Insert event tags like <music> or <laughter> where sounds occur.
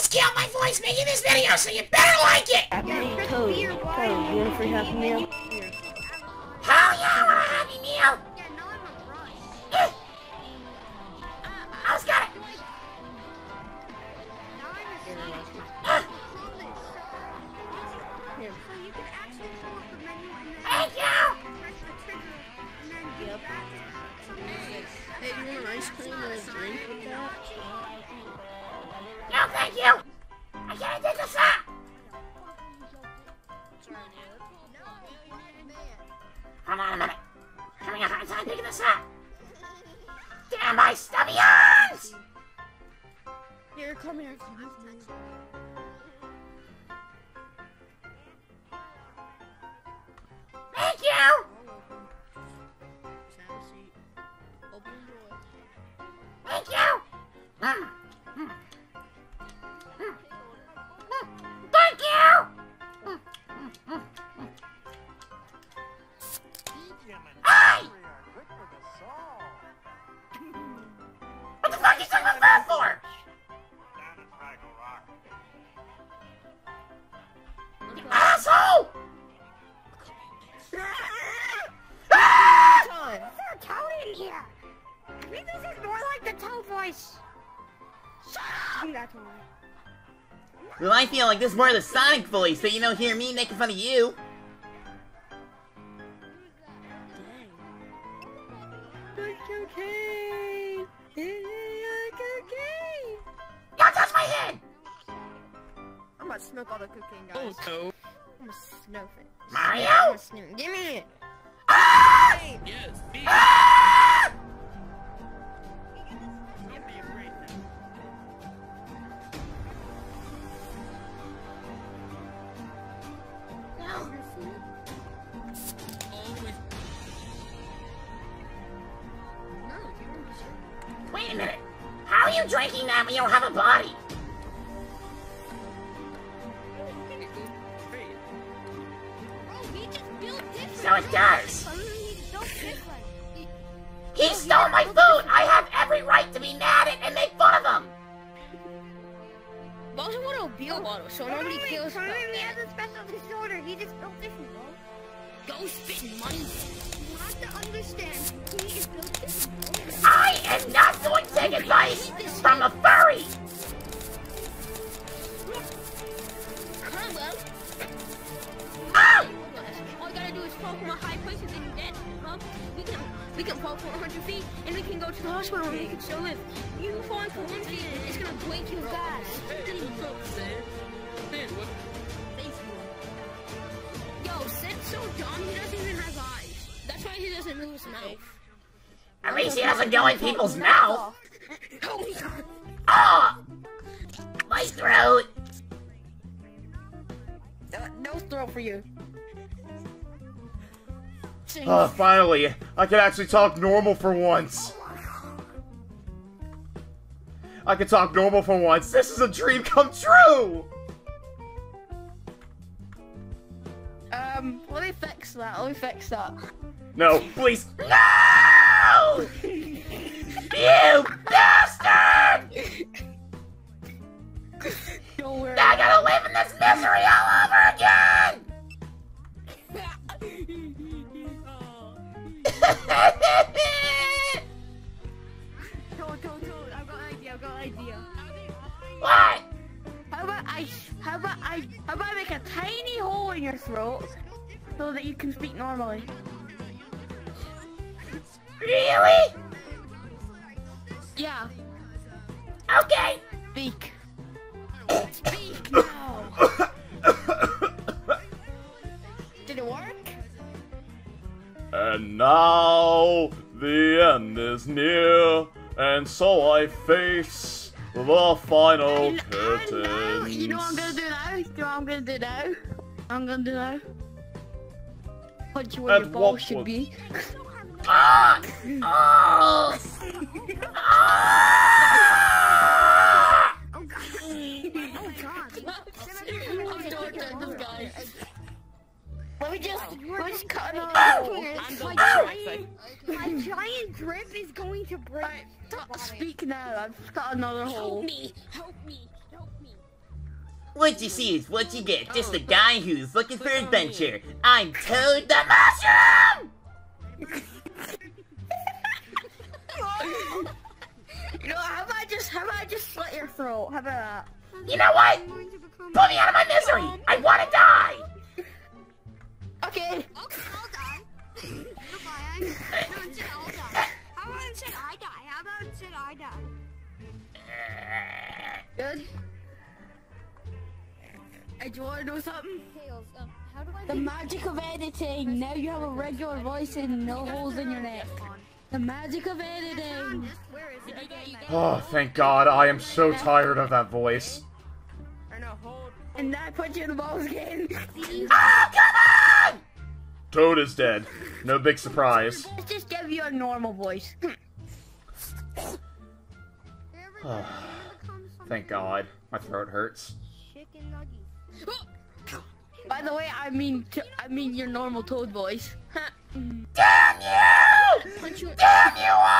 almost killed my voice making this video, so you better like it! Happy Meal. Toad, Toad, you want a free Happy Meal? Hell yeah, I want a Happy Meal! <sighs> I was got it! Eh. Thank you! Yep. Hey, you want an ice cream or a drink with that? Thank you! I can't take this up! Fuck you talking about that for? Asshole! Ah! Time. A toad in here! I think this is more like the toad voice. Shut up! That's why. Well, I feel like this is more of the Sonic voice, so you don't hear me making fun of you. Cocaine. Don't touch my head! I'm gonna smoke all the cocaine, guys. Oh, I'm gonna snuff it. Mario? I'm gonna Give me it. Ah! yes, me. Ah! A. No. Always. Wait a minute. How are you drinking that when you don't have a body? So it does. He stole my food! I have every right to be mad at and make fun of him! Most of what a beer bottle, so nobody cares about He has a special disorder. He just built different, bro. Go spend money. You have to understand. He is built different. I am not going to take advice from a furry! Huh, ah! Oh! all you gotta do is fall from a high place and then dead. Huh? We can, we can fall 400 feet and we can go to the hospital and we can still live. You falling from one feet, it's gonna break your guys. hey, what's up, Sid? Man, what? Yo, Sid's so dumb, he doesn't even have eyes. That's why he doesn't move his mouth. At least he doesn't go in people's mouth! Oh my god. My throat! No throat for you. Sing. Uh, finally, I can actually talk normal for once. I can talk normal for once. This is a dream come true! Um, let me fix that. Let me fix that. No, please. No! <laughs> you bastard! Don't worry. I gotta live in this misery all over again! I've got an idea. I've got an idea. what? How about I? How about I? How about I make a tiny hole in your throat so that you can speak normally? Really? Yeah. Okay. Speak. Speak now. Did it work? And now the end is near, and so I face the final And- and now- You know what I'm gonna do now? You know what I'm gonna do now? I'm gonna do now. Punch you where At your what balls should point? <laughs> be. <laughs> <laughs> Ah! Oh! Ah! Oh god. Let me just, let me just cut another hole. My giant, my giant drip is going to break. Alright, t- speak now. I've got another hole. me, help me, help me. What you see is what you get. Just oh, a guy who's looking for adventure. I'm Toad the Mushroom! <laughs> You know, how about I just how about I just slit your throat? How about that? You know what? Put me out of my misery! I wanna die! <laughs> Okay. <laughs> Okay, I'll die. Goodbye. I, no, instead I'll die. How about instead I die? How about instead I die? Good. Hey, do you want to know something? Tails, um, how do I The magic of editing. Now you have a regular voice and no holes in your neck. The magic of editing. Where is it? Oh, thank God, I am so tired of that voice. And I put you in the balls again. <laughs> Ah, toad is dead. No big surprise. Let's just give you a normal voice. <laughs> Ah, thank God. My throat hurts. Chicken. By the way, I mean t- I mean your normal toad voice. <laughs> Damn you! Punch you. Damn you all!